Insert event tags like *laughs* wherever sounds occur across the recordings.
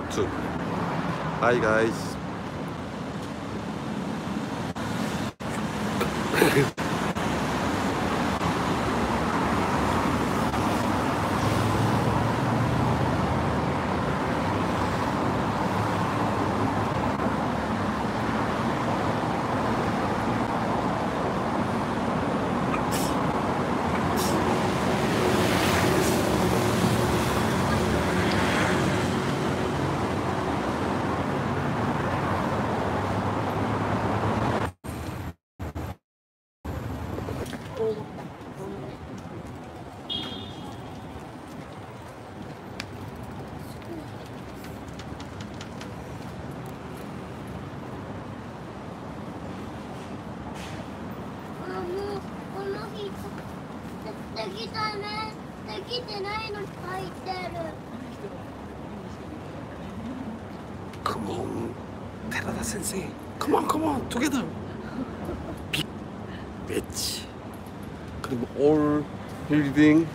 good too. Hi guys. Sensei. Come on, come on, together. Big match. 그리고 all building.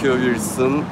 bakabilirsin.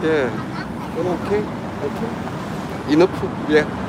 Okay. Okay. Enough. Yeah. Yeah.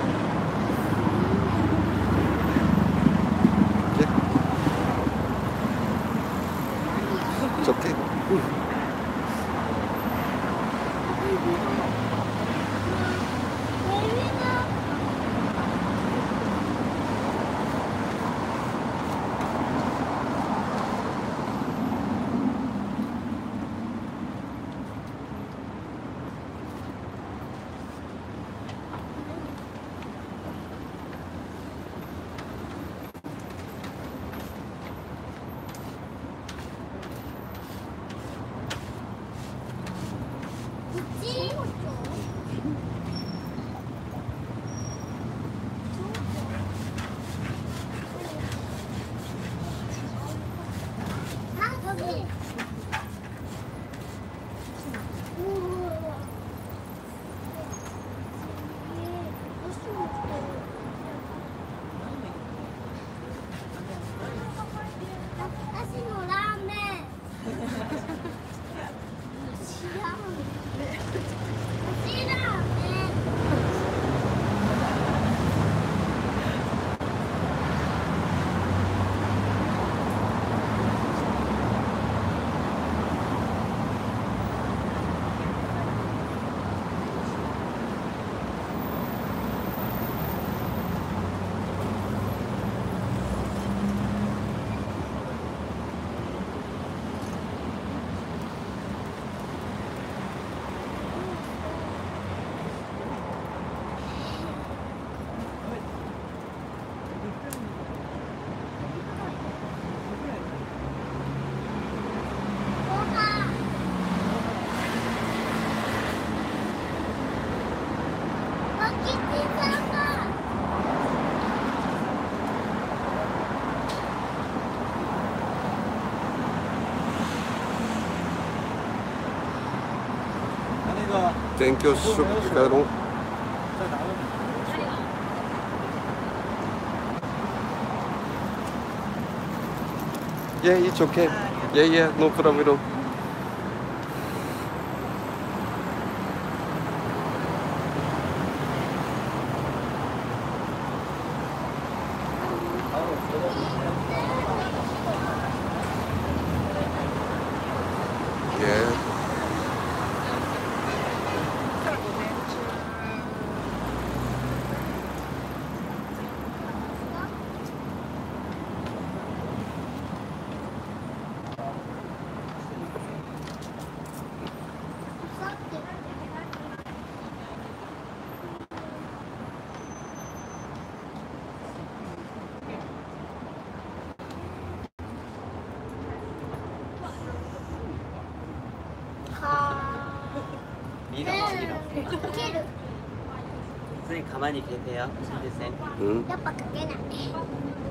勉強しとく機会の Yeah, it's okay. Yeah, yeah, no problem at all. 밀어 밀어 키를 선생님 가만히 계세요 선생님 응. 아빠 그게 낫네. 아니야,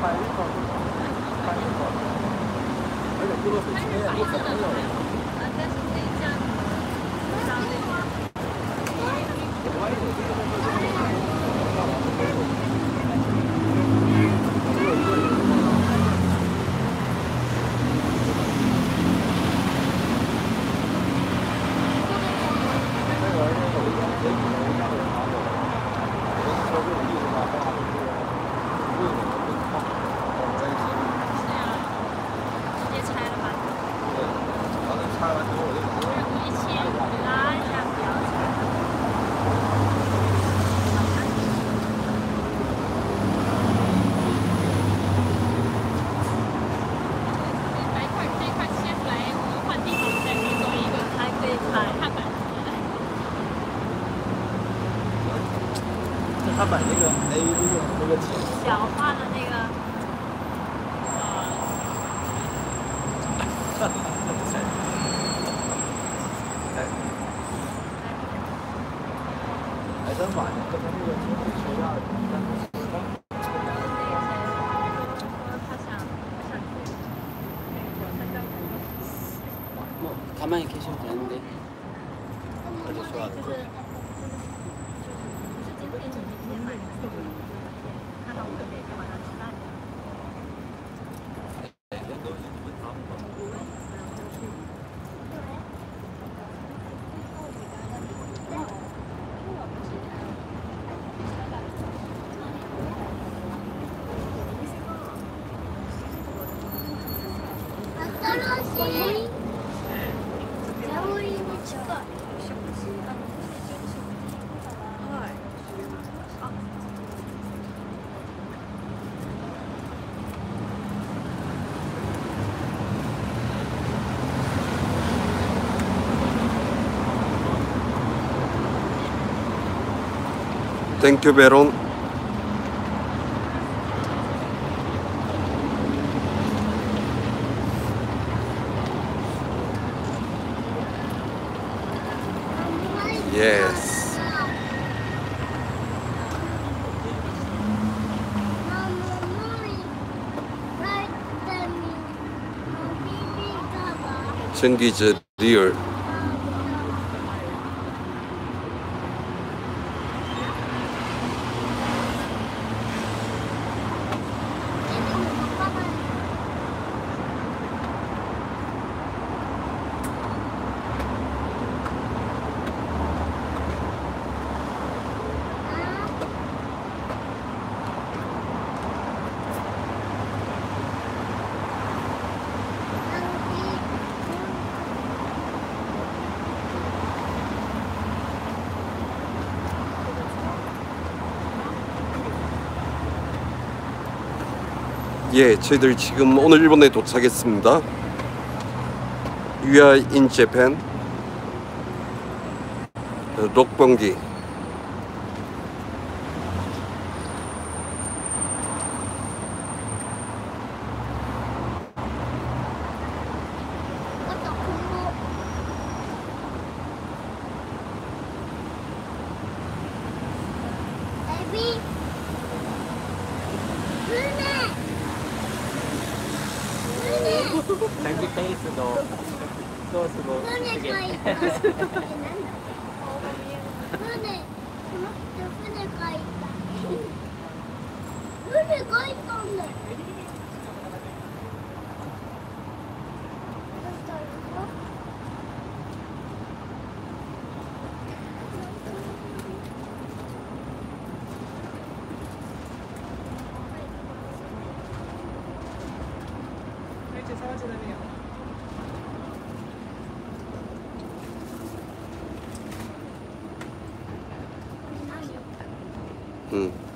反应好，反应好，而且这个水清，不怎么。真买跟他那个钱学校 Thank you, Baron. 챙기지 리얼. 예, 저희들 지금 오늘 일본에 도착했습니다. We are in Japan. 어, 록봉기. 맞다 공부 애비 은혜 은혜 장비 페이스도 소스도 은혜 크게. 가 있다 은 嗯。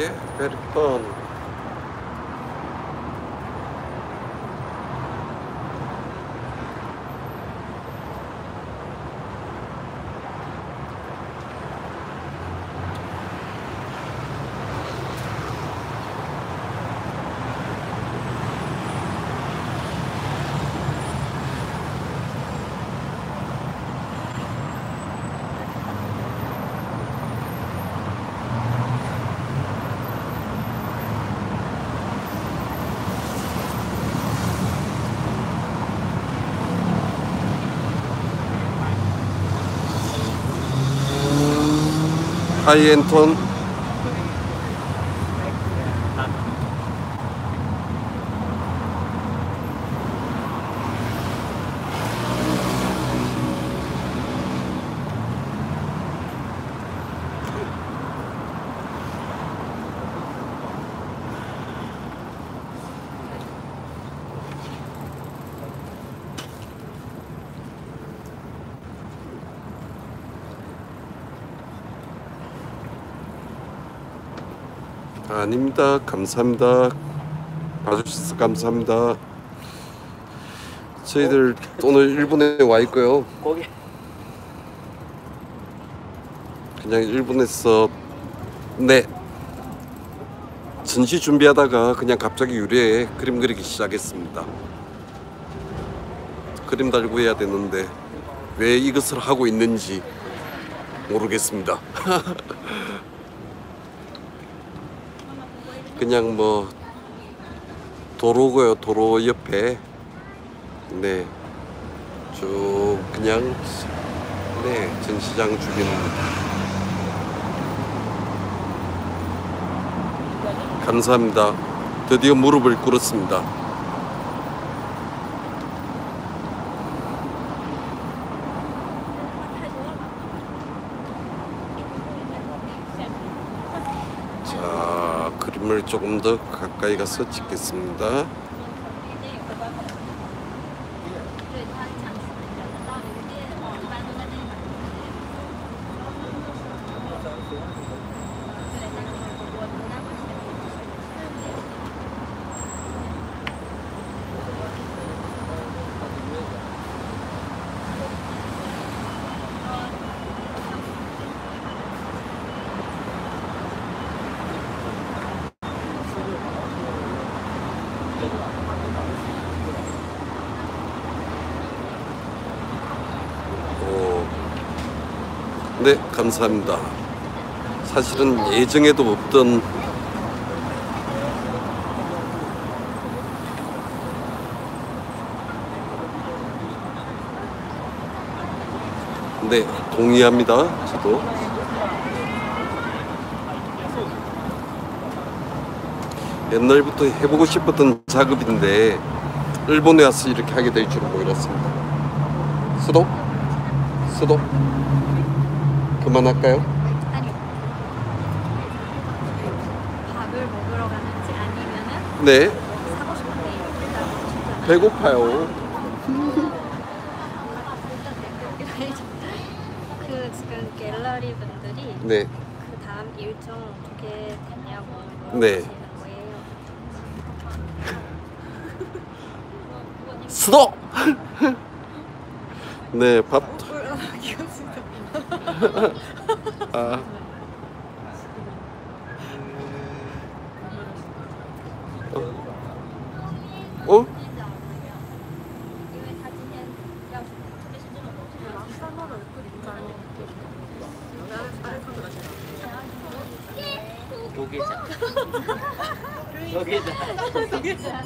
예, very fun. 하이 아닙니다. 감사합니다. 봐주셔서 감사합니다. 저희들 오늘 일본에 와 있고요. 고기. 그냥 일본에서 네 전시 준비하다가 그냥 갑자기 유리에 그림 그리기 시작했습니다. 그림 달고 해야 되는데 왜 이것을 하고 있는지 모르겠습니다. *laughs* 그냥 뭐 도로고요 도로 옆에 네 쭉 그냥 네 전시장 주변 감사합니다. 드디어 무릎을 꿇었습니다. 자, 그림을 조금 더 가까이 가서 찍겠습니다. 감사합니다. 사실은 예정에도 없던 네, 동의합니다. 저도. 옛날부터 해보고 싶었던 작업인데 일본에 와서 이렇게 하게 될 줄은 몰랐습니다. 수도? 수도? 그만할까요? 아니요. 밥을 먹으러 가는지 아니면은 네, 사고 싶은 배고파요. *laughs* 그 지금 갤러리 분들이 네, 그 다음 일정 어떻게 되냐고 네. 물어보시는 거예요. 수도! *laughs* 네, 밥. 아. *laughs* 어? 어? 도계자. 도계자.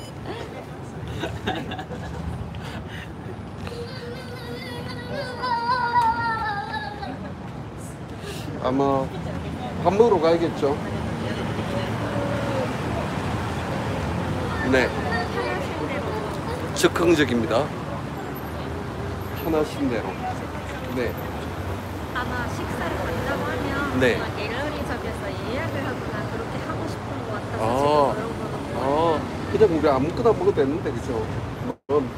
아마 밥 가야겠죠. 네. 즉흥적입니다. 편하신 대로. 네. 아마 식사를 간다고 하면 네. 갤러리석에서 예약을 하거나 그렇게 하고 싶은 것 같아서 아. 지금 그런 거는 아, 그냥 우리 아무거나 먹어도 되는데, 그죠? 그럼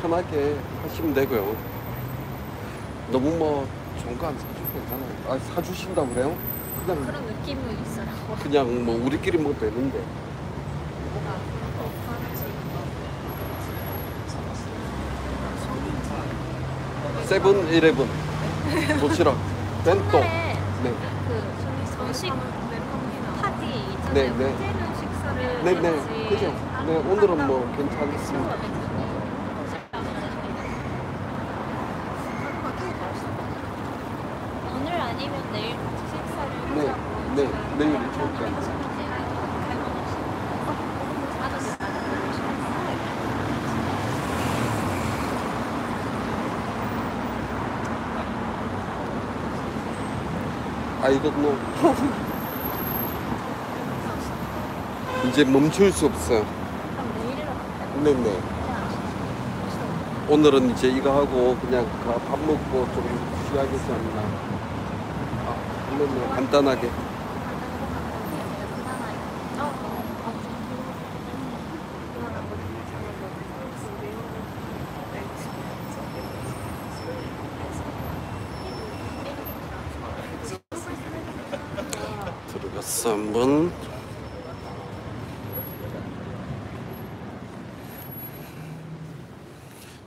편하게 하시면 되고요. 너무 뭐 좋은 거안 사주셔도 괜찮아요. 아, 사주신다고 그래요? 그냥, 그런 느낌은 있어요. 그냥 뭐 우리끼리 먹어도 되는데. 세븐 일레븐 도시락 벤또 *laughs* 네. 그 정식 파티 있잖아요. 네, 네. 그때는 식사를 네, 네. 그죠. 하- 네, 오늘은 뭐 괜찮습니다. 오늘 아니면 내일 같이 식사를 네, 하자고 네, 지금 내일 약간 좋을 것 같아요. I don't know. 이제 멈출 수 어때요? 네네. 오늘은 이제 이거 하고 그냥 가- 밥 먹고 좀 쉬어야겠지 않나. 아, 네네. 간단하게. 한번.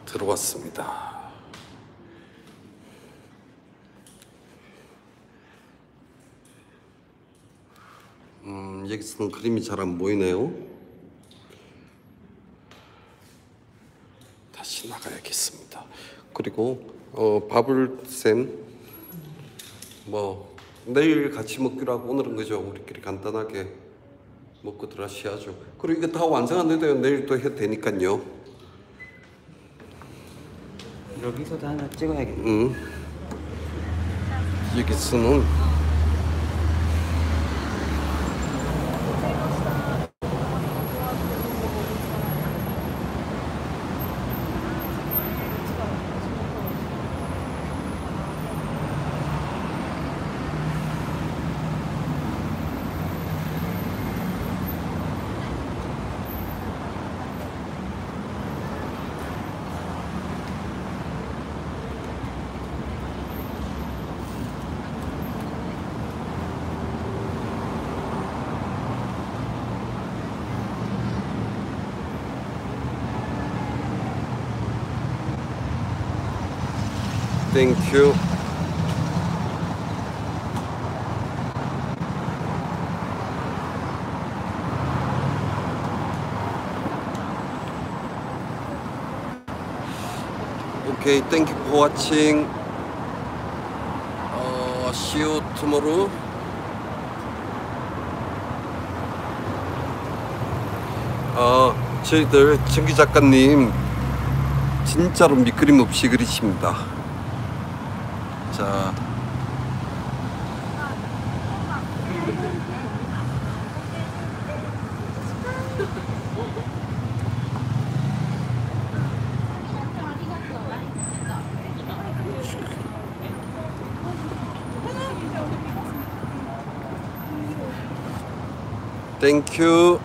들어왔습니다. 음, 여기서는 그림이 잘 안 보이네요. 다시 나가야겠습니다. 그리고 어, 쌤, 뭐 내일 같이 먹기로 하고 오늘은 그죠 우리끼리 간단하게 먹고 들어가셔야죠. 그리고 이거 다 완성 안 돼도 내일 또 해도 되니까요. 여기서도 하나 찍어야겠네. 음. 여기서는 땡큐. 오케이, 땡큐 for watching. 어, see you tomorrow. 어, 저희들 정기 작가님 진짜로 밑그림 없이 그리십니다. uh, Thank you.